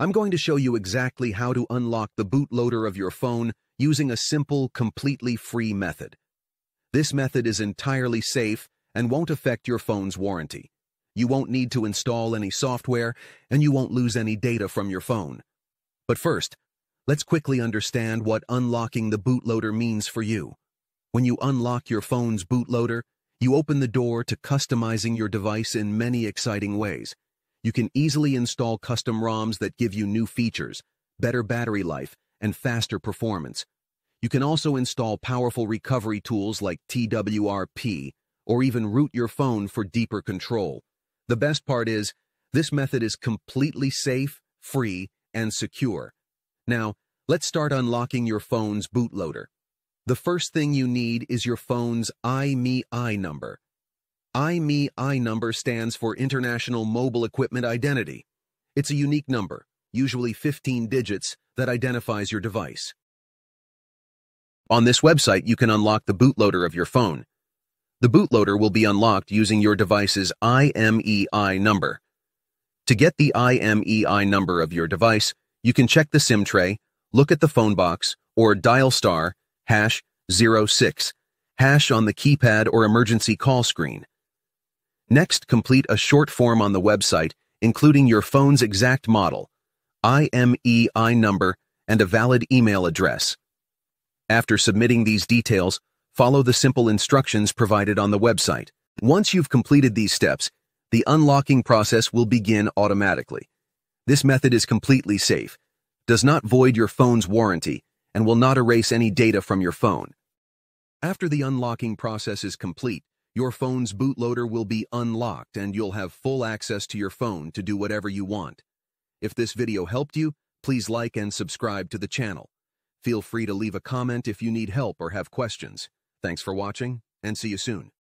I'm going to show you exactly how to unlock the bootloader of your phone using a simple, completely free method. This method is entirely safe and won't affect your phone's warranty. You won't need to install any software, and you won't lose any data from your phone. But first, let's quickly understand what unlocking the bootloader means for you. When you unlock your phone's bootloader, you open the door to customizing your device in many exciting ways. You can easily install custom ROMs that give you new features, better battery life, and faster performance. You can also install powerful recovery tools like TWRP, or even root your phone for deeper control. The best part is, this method is completely safe, free, and secure. Now, let's start unlocking your phone's bootloader. The first thing you need is your phone's IMEI number. IMEI number stands for International Mobile Equipment Identity. It's a unique number, usually 15 digits, that identifies your device. On this website, you can unlock the bootloader of your phone. The bootloader will be unlocked using your device's IMEI number. To get the IMEI number of your device, you can check the SIM tray, look at the phone box, or dial star, hash 06, hash on the keypad or emergency call screen. Next, complete a short form on the website, including your phone's exact model, IMEI number, and a valid email address. After submitting these details, follow the simple instructions provided on the website. Once you've completed these steps, the unlocking process will begin automatically. This method is completely safe, does not void your phone's warranty, and will not erase any data from your phone. After the unlocking process is complete, your phone's bootloader will be unlocked and you'll have full access to your phone to do whatever you want. If this video helped you, please like and subscribe to the channel. Feel free to leave a comment if you need help or have questions. Thanks for watching, and see you soon.